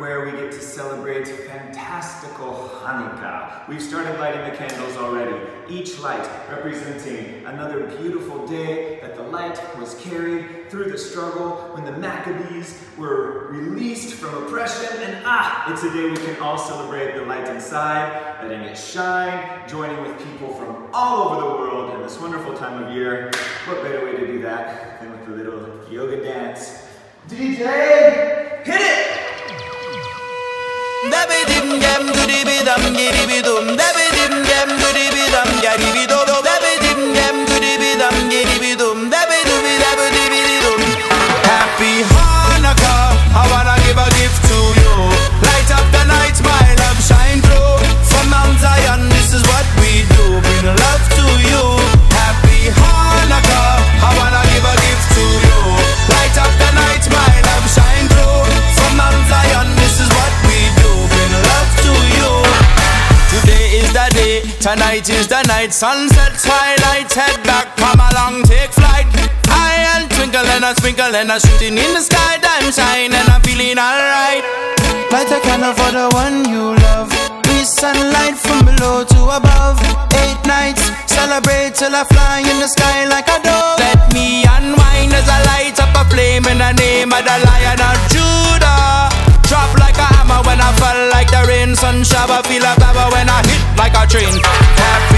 where we get to celebrate fantastical Hanukkah. We've started lighting the candles already, each light representing another beautiful day that the light was carried through the struggle when the Maccabees were released from oppression. And ah, it's a day we can all celebrate the light inside, letting it shine, joining with people from all over the world in this wonderful time of year. What better way to do that than with a little yoga dance? DJ, hit it! Tonight is the night. Sunset, twilight, head back, come along, take flight. I and twinkle and a twinkle and a shooting in the sky. Time shine and I'm feeling alright. Light a candle for the one you love. Breeze sunlight from below to above. Eight nights, celebrate till I fly in the sky like a dove. Let me unwind as I light up a flame in the name of the Lion of Judah. Drop like a hammer when I fall like the rain. Sun shower, feel a power when I hit like a train.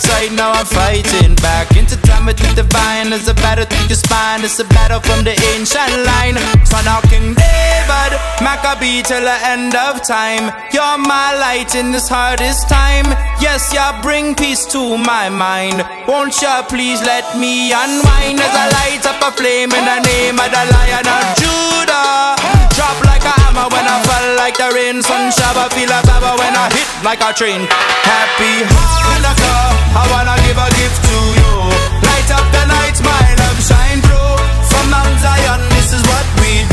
Too now I'm fighting back. Into time with the divine. There's a battle through your spine. It's a battle from the ancient line. Son of King David, Maccabee till the end of time. You're my light in this hardest time. Yes, you bring peace to my mind. Won't you please let me unwind as I light up a flame in the name of the Lion shower, feel a power when I hit like a train. Happy Hanukkah, I wanna give a gift to you. Light up the night, my love shine through. From Mount Zion, this is what we do.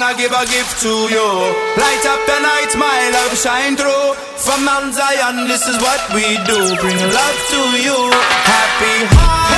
Wanna give a gift to you. Light up the night, my love shine through. From Mount Zion, this is what we do. Bring love to you. Happy Hanukkah,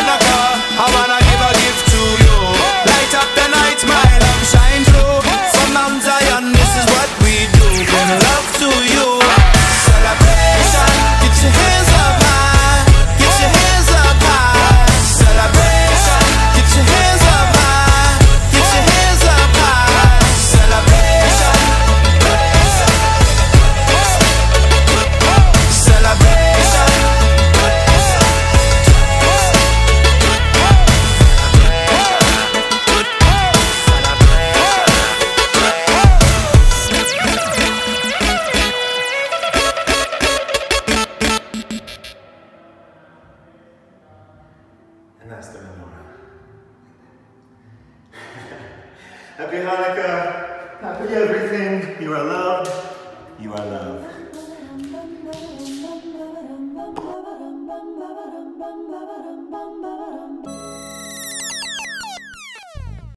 Happy Hanukkah. Happy everything. You are loved. You are loved.